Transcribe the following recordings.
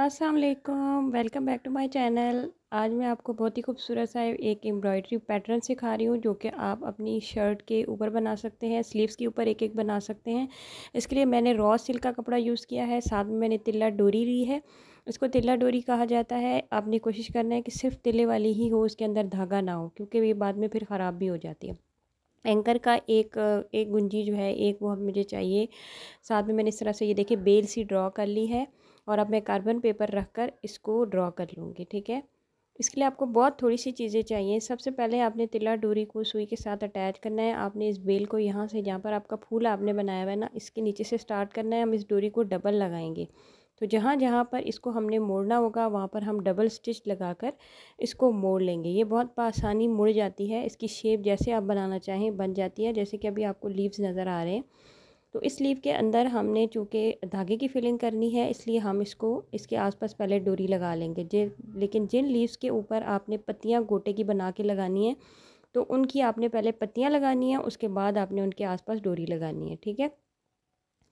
अस्सलाम वालेकुम welcome back to my channel आज मैं आपको बहुत ही खूबसूरत सा एक एम्ब्रॉयडरी पैटर्न सिखा रही हूँ, जो कि आप अपनी शर्ट के ऊपर बना सकते हैं स्लीव्स के ऊपर एक एक बना सकते हैं। इसके लिए मैंने रॉ सिल्क का कपड़ा यूज़ किया है, साथ में मैंने तिल्ला डोरी ली है। इसको तिल्ला डोरी कहा जाता है। आपने कोशिश करना है कि सिर्फ़ तिले वाली ही हो, उसके अंदर धागा ना हो, क्योंकि ये बाद में फिर ख़राब भी हो जाती है। एंकर का एक एक गुंजी जो है, एक वो मुझे चाहिए। साथ में मैंने इस तरह से ये देखिए, बेल सी ड्रॉ कर ली है। और अब मैं कार्बन पेपर रख कर इसको ड्रॉ कर लूँगी, ठीक है? इसके लिए आपको बहुत थोड़ी सी चीज़ें चाहिए। सबसे पहले आपने तिला डोरी को सुई के साथ अटैच करना है। आपने इस बेल को यहाँ से, जहाँ पर आपका फूल आपने बनाया हुआ है ना, इसके नीचे से स्टार्ट करना है। हम इस डोरी को डबल लगाएँगे। तो जहाँ जहाँ पर इसको हमने मोड़ना होगा, वहाँ पर हम डबल स्टिच लगाकर इसको मोड़ लेंगे। ये बहुत आसानी मुड़ जाती है। इसकी शेप जैसे आप बनाना चाहें, बन जाती है। जैसे कि अभी आपको लीव्स नज़र आ रहे हैं। तो इस लीव के अंदर हमने चूँकि धागे की फिलिंग करनी है, इसलिए हम इसको, इसके आसपास पहले डोरी लगा लेंगे। जे, लेकिन जिन लीव्स के ऊपर आपने पत्तियाँ गोटे की बना के लगानी है तो उनकी आपने पहले पत्तियाँ लगानी है, उसके बाद आपने उनके आसपास डोरी लगानी है, ठीक है?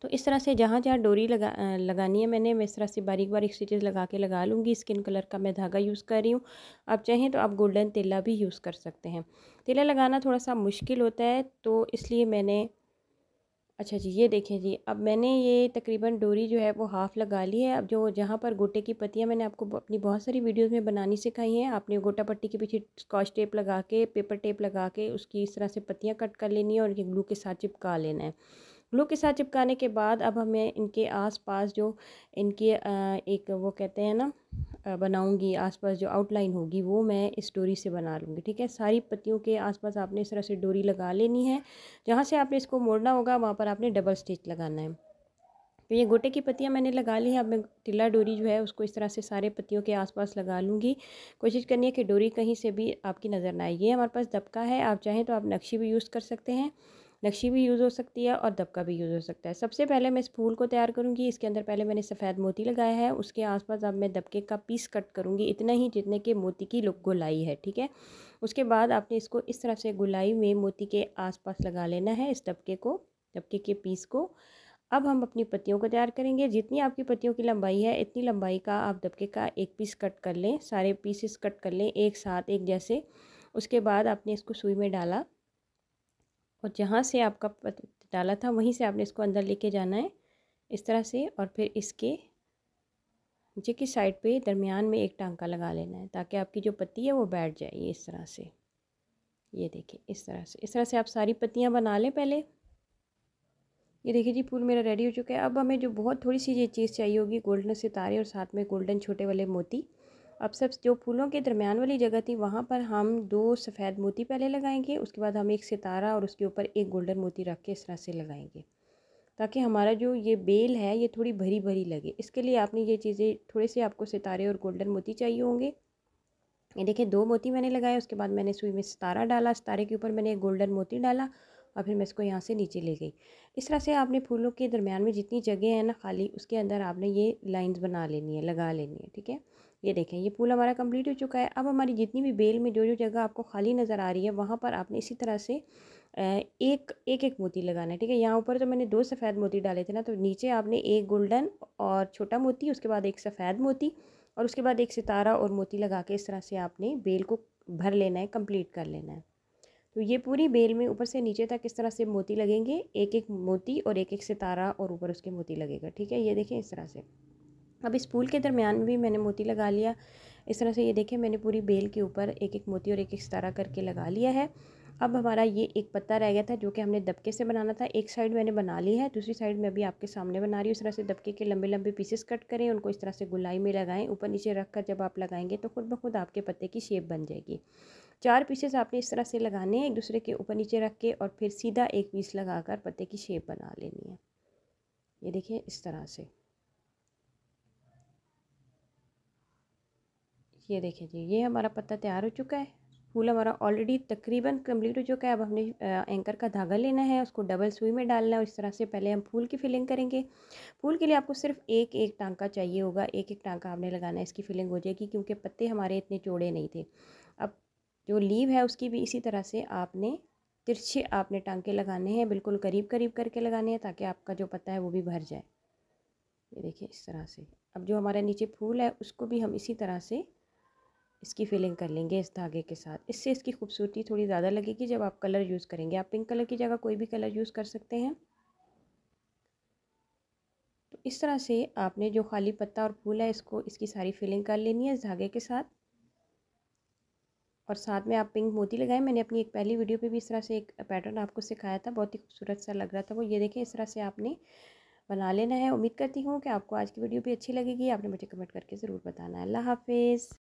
तो इस तरह से जहाँ जहाँ डोरी लगा लगानी है, मैंने मैं इस तरह से बारीक बारीक स्टिचेस लगा के लगा लूँगी। स्किन कलर का मैं धागा यूज़ कर रही हूँ। आप चाहें तो आप गोल्डन तेला भी यूज़ कर सकते हैं। तेला लगाना थोड़ा सा मुश्किल होता है तो इसलिए मैंने अच्छा जी, ये देखें जी, अब मैंने ये तकरीबन डोरी जो है वो हाफ़ लगा ली है। अब जो जहाँ पर गोटे की पत्तियाँ मैंने आपको अपनी बहुत सारी वीडियोस में बनानी सिखाई हैं, आपने गोटा पट्टी के पीछे स्कॉच टेप लगा के, पेपर टेप लगा के उसकी इस तरह से पत्तियाँ कट कर लेनी है और ये ग्लू के साथ चिपका लेना है। ग्लू के साथ चिपकाने के बाद अब हमें इनके आसपास जो इनके एक वो कहते हैं ना बनाऊँगी, आसपास जो आउटलाइन होगी, वो मैं इस डोरी से बना लूँगी, ठीक है? सारी पत्तियों के आसपास आपने इस तरह से डोरी लगा लेनी है। जहाँ से आपने इसको मोड़ना होगा, वहाँ पर आपने डबल स्टिच लगाना है। तो ये गोटे की पत्तियाँ मैंने लगा ली हैं। अब मैं टिल्ला डोरी जो है, उसको इस तरह से सारे पत्तियों के आसपास लगा लूँगी। कोशिश करनी है कि डोरी कहीं से भी आपकी नज़र ना आए। ये हमारे पास दबका है। आप चाहें तो आप नक्शी भी यूज़ कर सकते हैं। नक्शी भी यूज़ हो सकती है और दबका भी यूज़ हो सकता है। सबसे पहले मैं इस फूल को तैयार करूँगी। इसके अंदर पहले मैंने सफ़ेद मोती लगाया है। उसके आसपास अब मैं दबके का पीस कट करूँगी इतना ही जितने के मोती की लुक गुलाई है, ठीक है? उसके बाद आपने इसको इस तरह से गुलाई में मोती के आसपास लगा लेना है, इस दबके को, दबके के पीस को। अब हम अपनी पत्तियों को तैयार करेंगे। जितनी आपकी पत्तियों की लंबाई है, इतनी लंबाई का आप दबके का एक पीस कट कर लें, सारे पीसेस कट कर लें एक साथ, एक जैसे। उसके बाद आपने इसको सुई में डाला। और जहाँ से आपका डाला था वहीं से आपने इसको अंदर लेके जाना है, इस तरह से और फिर इसके नीचे की साइड पे दरमियान में एक टांका लगा लेना है, ताकि आपकी जो पत्ती है वो बैठ जाए, ये इस तरह से। ये देखिए, इस तरह से, इस तरह से आप सारी पत्तियाँ बना लें पहले। ये देखिए जी, फूल मेरा रेडी हो चुका है। अब हमें जो बहुत थोड़ी सी ये चीज़ चाहिए होगी, गोल्डन सितारे और साथ में गोल्डन छोटे वाले मोती अब सब जो फूलों के दरमियान वाली जगह थी, वहाँ पर हम दो सफ़ेद मोती पहले लगाएँगे, उसके बाद हम एक सितारा और उसके ऊपर एक गोल्डन मोती रख के इस तरह से लगाएँगे। ताकि हमारा जो ये बेल है, ये थोड़ी भरी भरी लगे। इसके लिए आपने ये चीज़ें, थोड़े से आपको सितारे और गोल्डन मोती चाहिए होंगे। ये देखिए, दो मोती मैंने लगाए, उसके बाद मैंने सुई में सितारा डाला, सितारे के ऊपर मैंने एक गोल्डन मोती डाला और फिर मैं इसको यहाँ से नीचे ले गई। इस तरह से आपने फूलों के दरमियान में जितनी जगह है ना खाली, उसके अंदर आपने ये लाइंस बना लेनी है, लगा लेनी है, ठीक है? ये देखें, ये फूल हमारा कंप्लीट हो चुका है। अब हमारी जितनी भी बेल में जो जो जगह आपको खाली नज़र आ रही है, वहाँ पर आपने इसी तरह से एक एक एक मोती लगाना है, ठीक है? यहाँ ऊपर तो मैंने दो सफ़ेद मोती डाले थे ना तो नीचे आपने एक गोल्डन और छोटा मोती, उसके बाद एक सफ़ेद मोती और उसके बाद एक सितारा और मोती लगा के इस तरह से आपने बेल को भर लेना है, कंप्लीट कर लेना है। तो ये पूरी बेल में ऊपर से नीचे तक इस तरह से मोती लगेंगे। एक एक मोती और एक एक सितारा और ऊपर उसके मोती लगेगा, ठीक है? ये देखें इस तरह से। अब इस फूल के दरमियान में भी मैंने मोती लगा लिया। इस तरह से ये देखें, मैंने पूरी बेल के ऊपर एक एक मोती और एक एक सितारा करके लगा लिया है। अब हमारा ये एक पत्ता रह गया था जो कि हमने दबके से बनाना था। एक साइड मैंने बना ली है, दूसरी साइड में अभी आपके सामने बना रही हूँ। इस तरह से दबके के लंबे लंबे पीसेस कट करें, उनको इस तरह से गुलाई में लगाएँ। ऊपर नीचे रख कर जब आप लगाएँगे तो खुद ब खुद आपके पत्ते की शेप बन जाएगी। चार पीसेस आपने इस तरह से लगाने हैं, एक दूसरे के ऊपर नीचे रख के और फिर सीधा एक पीस लगा कर पत्ते की शेप बना लेनी है। ये देखिए इस तरह से। ये देखिए जी, ये हमारा पत्ता तैयार हो चुका है। फूल हमारा ऑलरेडी तकरीबन कंप्लीट हो चुका है। अब हमने एंकर का धागा लेना है, उसको डबल सुई में डालना है और इस तरह से पहले हम फूल की फिलिंग करेंगे। फूल के लिए आपको सिर्फ़ एक एक टांका चाहिए होगा। एक एक टांका आपने लगाना है, इसकी फिलिंग हो जाएगी क्योंकि पत्ते हमारे इतने चौड़े नहीं थे। अब जो लीव है उसकी भी इसी तरह से आपने तिरछे आपने टांके लगाने हैं, बिल्कुल करीब करीब करके लगाने हैं ताकि आपका जो पत्ता है वो भी भर जाए। ये देखिए इस तरह से। अब जो हमारा नीचे फूल है उसको भी हम इसी तरह से इसकी फिलिंग कर लेंगे इस धागे के साथ। इससे इसकी खूबसूरती थोड़ी ज़्यादा लगेगी जब आप कलर यूज़ करेंगे। आप पिंक कलर की जगह कोई भी कलर यूज़ कर सकते हैं। तो इस तरह से आपने जो खाली पत्ता और फूल है इसको, इसकी सारी फिलिंग कर लेनी है इस धागे के साथ। और साथ में आप पिंक मोती लगाएँ। मैंने अपनी एक पहली वीडियो पे भी इस तरह से एक पैटर्न आपको सिखाया था, बहुत ही खूबसूरत सा लग रहा था वो। ये देखें इस तरह से आपने बना लेना है। उम्मीद करती हूँ कि आपको आज की वीडियो भी अच्छी लगेगी। आपने मुझे कमेंट करके ज़रूर बताना। है अल्लाह हाफिज़।